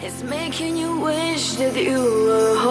It's making you wish that you were home.